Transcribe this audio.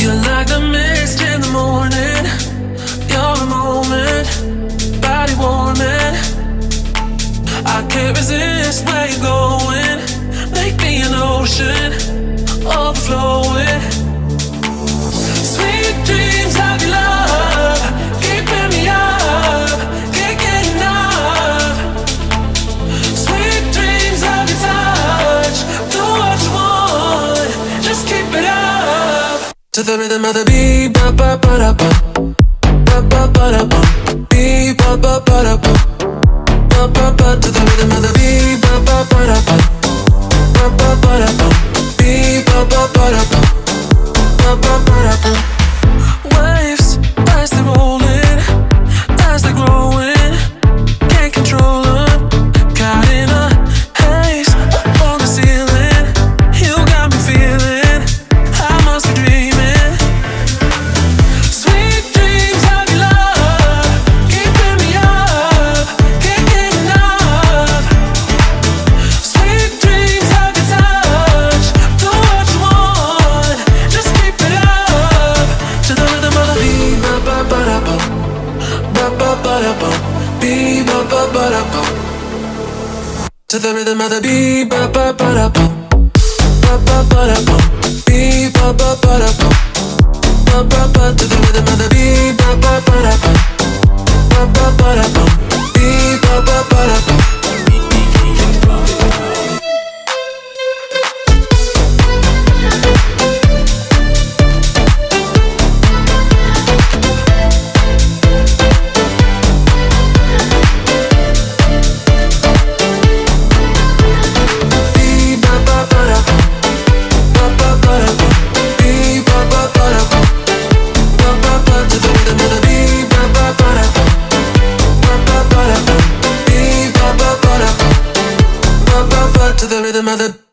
You're like the mist in the morning. You're a moment, body warming. I can't resist where you're going. To the rhythm of the beat, ba ba ba da ba, ba ba ba da ba, beat ba ba ba da ba, ba ba ba. To the rhythm of the beat, ba ba ba da ba, ba ba ba da ba, beat ba ba ba da ba, ba ba ba da ba. Ba ba ba. To the rhythm of the beat, ba ba ba da bum, ba ba ba da bum, To the rhythm of the